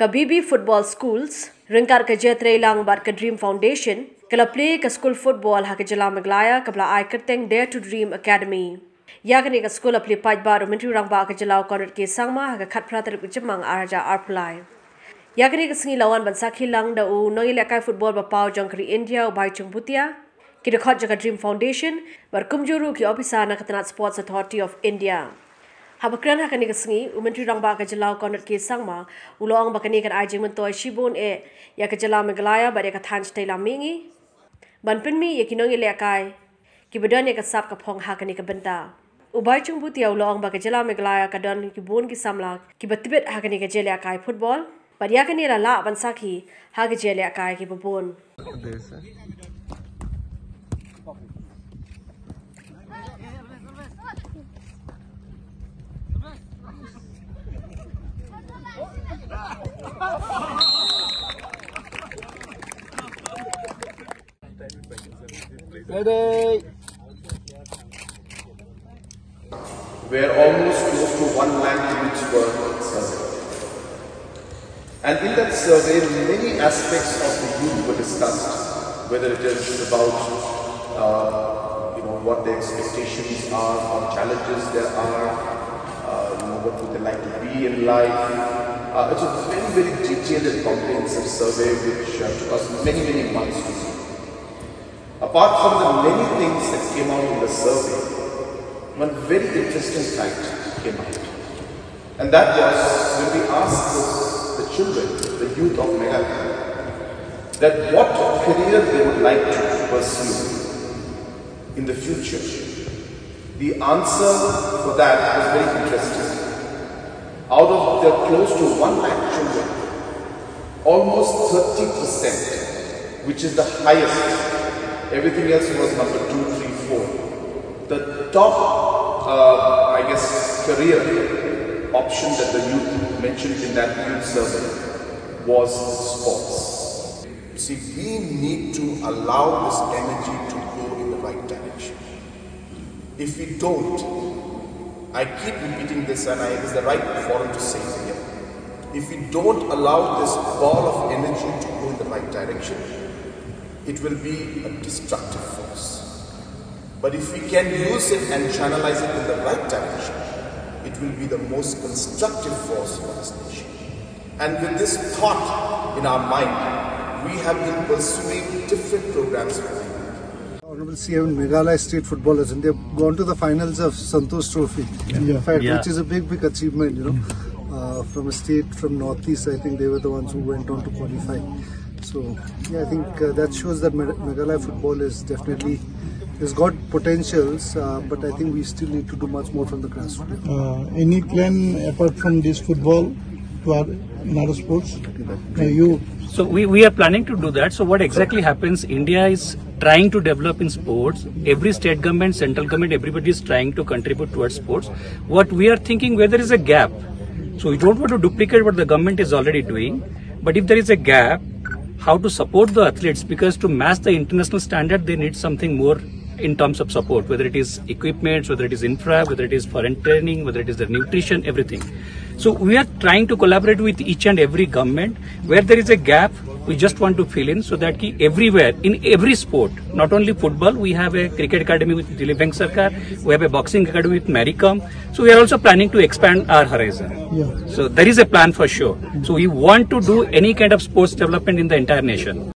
Kabibi Football Schools, Ringkar Kajetre Langbar Dream Foundation, Kalaplay School Football Hakajala Maglaya, Kabla Aikateng Dare to Dream Academy. Yakani School of Lipajba, Rumitri Rangba Kajalao Konrad K. Sangma, Hakakat Pratar Ujamang Arja Arpulai. Yakani Kasingi Lawan Bansaki Lang Da U Noilaka Football Bapao Jankari India, Ubai Chumbutia, Kidakot Jaka Dream Foundation, Barkumjuru Ki Officer Nakatanat Sports Authority of India. habakran hakani ka singi umentri rang ba ka jalaw konat ke sang ma ulong bakani kan aijing men toy shibon e ya ka jalaw meglaya bare ka thanch taila mingi banpin mi yakinong ile kai ki bedan ya ka sap ka phong hakani ka benta ubai chung butia ulong ba ka jalaw meglaya ka don ki bon ki samla ki batibet hakani ka jelya kai football Padia ka nila la ban sakhi ha ka jelya kai ki babon Thank you. Where almost close to 1 lakh youths were surveyed. And in that survey, many aspects of the youth were discussed, whether it is about uh, you know, what their expectations are, what challenges there are, uh, you know, what would they like to be in life. Uh, it's a very, very detailed and comprehensive survey which uh, took us many, many months to. Apart from the many things that came out in the survey, one very interesting fact came out. And that was when we asked the, the children, the youth of Meghalaya, that what career they would like to pursue in the future. The answer for that was very interesting. Out of the close to 1 lakh children, almost 30%, which is the highest, everything else was number two, three, four. the top, uh, I guess, career option that the youth mentioned in that youth survey was sports. See, we need to allow this energy to go in the right direction. If we don't, I keep repeating this and I, it is the right forum to say it again. If we don't allow this ball of energy to go in the right direction, it will be a destructive force. But if we can use it and channelize it in the right direction, it will be the most constructive force for this nation. And with this thought in our mind, we have been pursuing different programs for the. Honorable CM Meghalaya State Footballers, and they've gone to the finals of Santosh Trophy, in fact, Yeah. which is a big, big achievement, you know. Uh, from a state from Northeast, I think they were the ones who went on to qualify. So, yeah, I think uh, that shows that Me- Meghalaya football is definitely has got potentials, uh, but I think we still need to do much more from the grassroots. Uh, any plan apart from this football to our, in other sports? Uh, you So we, we are planning to do that. So what exactly happens? India is trying to develop in sports. Every state government, central government, everybody is trying to contribute towards sports. What we are thinking where there is a gap. So we don't want to duplicate what the government is already doing. But if there is a gap, how to support the athletes? Because to match the international standard, they need something more in terms of support, whether it is equipment, whether it is infra, whether it is foreign training, whether it is their nutrition, everything. So we are trying to collaborate with each and every government. Where there is a gap, we just want to fill in so that ki everywhere, in every sport, not only football, we have a cricket academy with Dilip Vengsarkar, we have a boxing academy with Mary Kom. So we are also planning to expand our horizon. Yeah. So there is a plan for sure. So we want to do any kind of sports development in the entire nation.